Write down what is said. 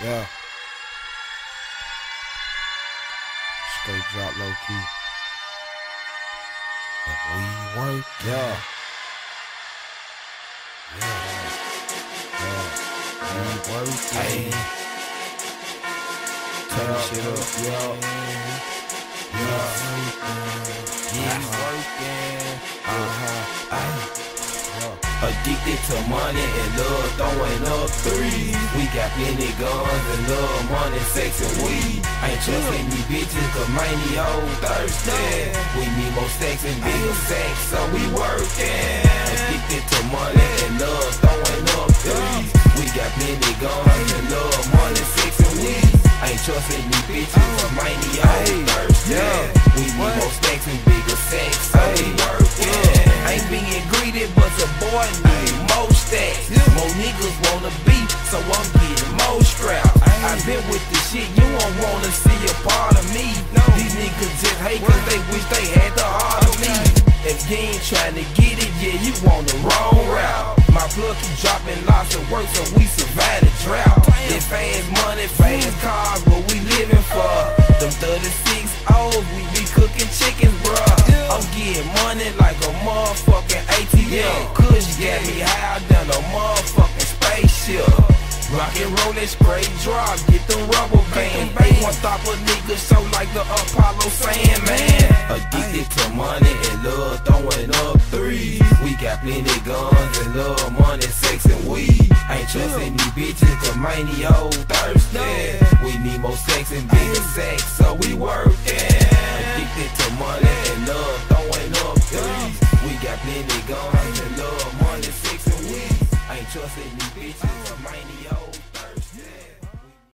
Yeah. Straight drop low key. And we work. Yeah. Yeah. Yeah. We work. Hey. Turn shit up. Yeah. Yeah. Yeah. Yeah. Working. Uh-huh. Ay. Addicted to money and love, throwing up threes. We got plenty guns and love, money, sex, and weed. Ain't trusting these bitches, cause these hoes thirsty. We need more sex and bigger sex, so we working. Addicted to money and love, throwing up threes. We got plenty guns and love, money, sex, and weed. Ain't trusting these bitches, cause these hoes thirsty. We need more sex and the boy need more stacks. More niggas wanna be, so I'm getting more straps. i been with this shit, you won't wanna see a part of me. These niggas just hate cause they wish they had the heart of me. If you ain't trying to get it, yeah, you want the wrong route. My plug keep dropping lots of work, so we survive the drought. This fast money, fast cars, what we living for. Them 36 O's, we be cooking chickens, bruh. I'm getting money like a motherfucking ATM. Down a motherfucking spaceship. Rock and roll that straight drop, get them rubber bands. They want stop a nigga show like the Apollo saying, man. Addicted to money and love, throwing up threes. We got plenty guns and love, money, sex, and weed. Ain't trusting these bitches, cause man, these hoes thirsty. We need more sex and bigger sex, so we working. Addicted to money and love, throwing up threes. We got plenty guns Trust in me bitches, Mighty old.